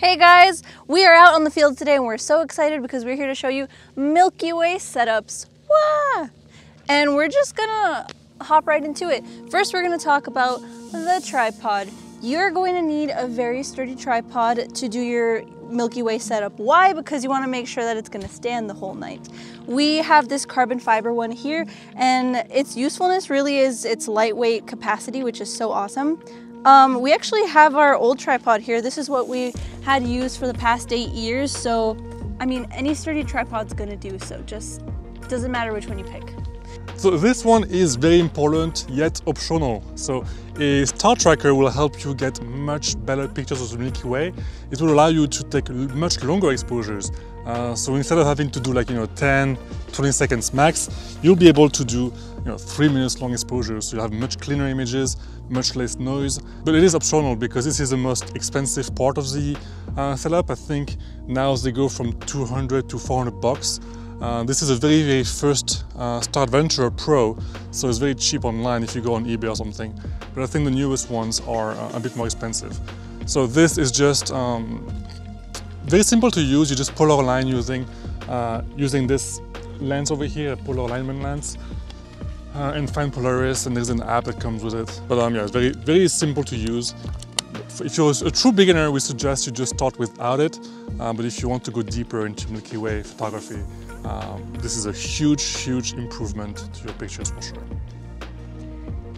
Hey guys, we are out on the field today and we're so excited because we're here to show you Milky Way setups. Wah! And we're just gonna hop right into it. First, we're gonna talk about the tripod. You're going to need a very sturdy tripod to do your Milky Way setup. Why? Because you wanna make sure that it's gonna stand the whole night. We have this carbon fiber one here and its usefulness really is its lightweight capacity, which is so awesome. Um, we actually have our old tripod here. This is what we had used for the past eight years. So, I mean, any sturdy tripod's gonna do so. Just doesn't matter which one you pick. So this one is very important yet optional. So a star tracker will help you get much better pictures of the Milky Way. It will allow you to take much longer exposures. Uh, so instead of having to do like, you know, 10, 20 seconds max, you'll be able to do, you know, three minutes long exposures. So you'll have much cleaner images, much less noise. But it is optional because this is the most expensive part of the uh, setup. I think now they go from 200 to 400 bucks. Uh, this is a very, very first uh, Pro, so it's very cheap online if you go on eBay or something. But I think the newest ones are uh, a bit more expensive. So this is just um, very simple to use. You just polar align using, uh, using this lens over here, polar alignment lens. Uh, and find Polaris, and there's an app that comes with it. But um, yeah, it's very, very simple to use. If you're a true beginner, we suggest you just start without it. Uh, but if you want to go deeper into Milky Way photography, um, this is a huge, huge improvement to your pictures for sure.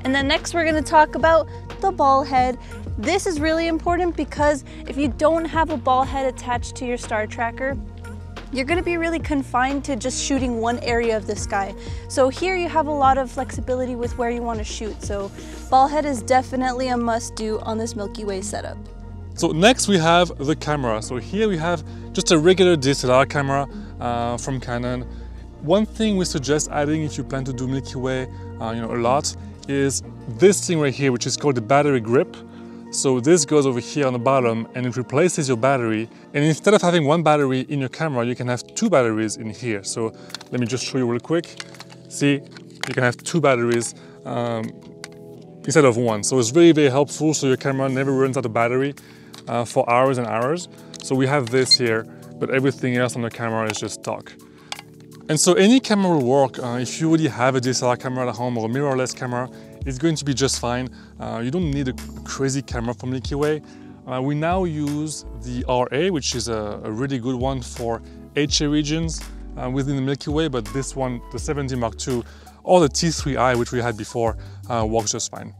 And then next we're gonna talk about the ball head. This is really important because if you don't have a ball head attached to your star tracker, you're gonna be really confined to just shooting one area of the sky. So here you have a lot of flexibility with where you wanna shoot. So ball head is definitely a must do on this Milky Way setup. So next we have the camera. So here we have just a regular DSLR camera uh, from Canon. One thing we suggest adding if you plan to do Milky Way uh, you know, a lot is this thing right here, which is called the battery grip. So this goes over here on the bottom and it replaces your battery. And instead of having one battery in your camera, you can have two batteries in here. So let me just show you real quick. See, you can have two batteries um, instead of one. So it's very, very helpful so your camera never runs out of battery uh, for hours and hours. So we have this here, but everything else on the camera is just stock. And so any camera will work. Uh, if you already have a DSLR camera at home or a mirrorless camera, it's going to be just fine. Uh, you don't need a crazy camera from Milky Way. Uh, we now use the RA, which is a, a really good one for HA regions uh, within the Milky Way, but this one, the 7D Mark II, or the T3i, which we had before, uh, works just fine.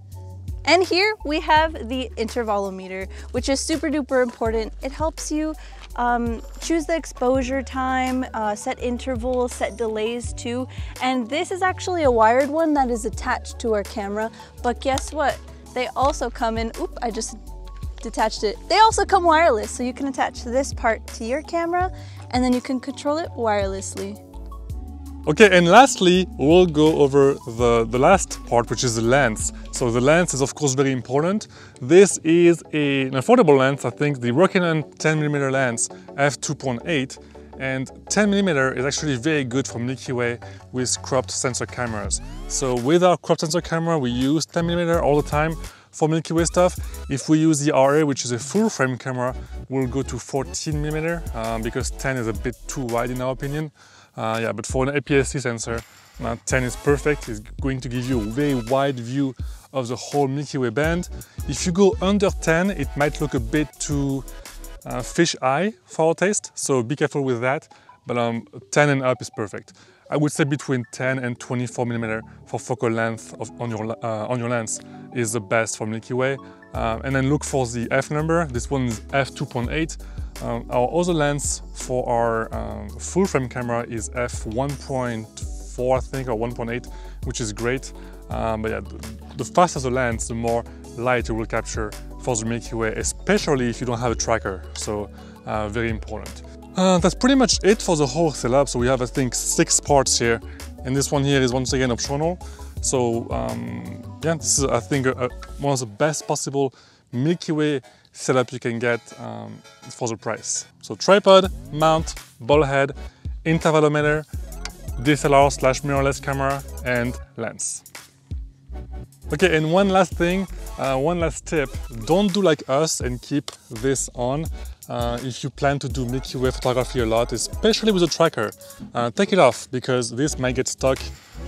And here we have the intervalometer, which is super duper important. It helps you um, choose the exposure time, uh, set intervals, set delays too. And this is actually a wired one that is attached to our camera. But guess what? They also come in, oop, I just detached it. They also come wireless, so you can attach this part to your camera and then you can control it wirelessly. Okay, and lastly, we'll go over the, the last part, which is the lens. So the lens is of course very important. This is a, an affordable lens, I think, the Rokinon 10mm lens f2.8. And 10mm is actually very good for Milky Way with cropped sensor cameras. So with our cropped sensor camera, we use 10mm all the time for Milky Way stuff. If we use the RA, which is a full frame camera, we'll go to 14mm um, because 10 is a bit too wide in our opinion. Uh, yeah, but for an APS-C sensor, uh, 10 is perfect. It's going to give you a very wide view of the whole Milky Way band. If you go under 10, it might look a bit too uh, fish eye for our taste, so be careful with that. But um, 10 and up is perfect. I would say between 10 and 24 millimeter for focal length of, on, your, uh, on your lens is the best for Milky Way. Uh, and then look for the f number. This one is f2.8. Um, our other lens for our um, full frame camera is f1.4 I think or 1.8 which is great um, but yeah the faster the lens the more light it will capture for the Milky Way especially if you don't have a tracker so uh, very important. Uh, that's pretty much it for the whole setup so we have I think six parts here and this one here is once again optional so um, yeah this is I think a, a, one of the best possible Milky Way setup you can get um, for the price. So tripod, mount, ball head, intervalometer, DSLR slash mirrorless camera, and lens. Okay, and one last thing, uh, one last tip. Don't do like us and keep this on. Uh, if you plan to do Milky Way photography a lot, especially with a tracker, uh, take it off because this might get stuck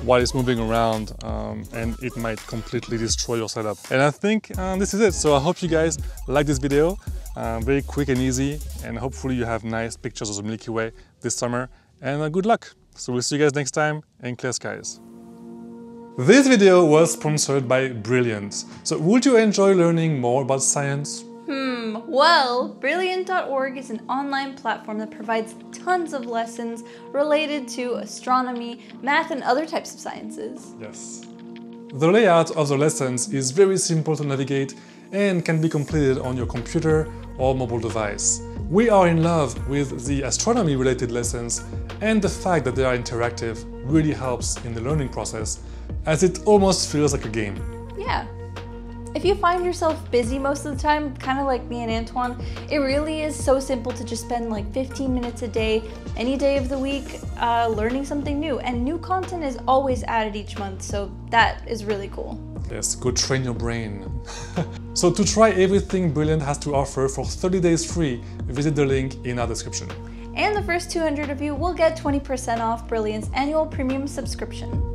while it's moving around um, and it might completely destroy your setup. And I think uh, this is it. So I hope you guys like this video. Uh, very quick and easy and hopefully you have nice pictures of the Milky Way this summer and uh, good luck. So we'll see you guys next time and clear skies. This video was sponsored by Brilliant. So would you enjoy learning more about science? Well, Brilliant.org is an online platform that provides tons of lessons related to astronomy, math, and other types of sciences. Yes. The layout of the lessons is very simple to navigate and can be completed on your computer or mobile device. We are in love with the astronomy related lessons and the fact that they are interactive really helps in the learning process as it almost feels like a game. Yeah. If you find yourself busy most of the time, kind of like me and Antoine, it really is so simple to just spend like 15 minutes a day, any day of the week, uh, learning something new. And new content is always added each month, so that is really cool. Yes, go train your brain. so to try everything Brilliant has to offer for 30 days free, visit the link in our description. And the first 200 of you will get 20% off Brilliant's annual premium subscription.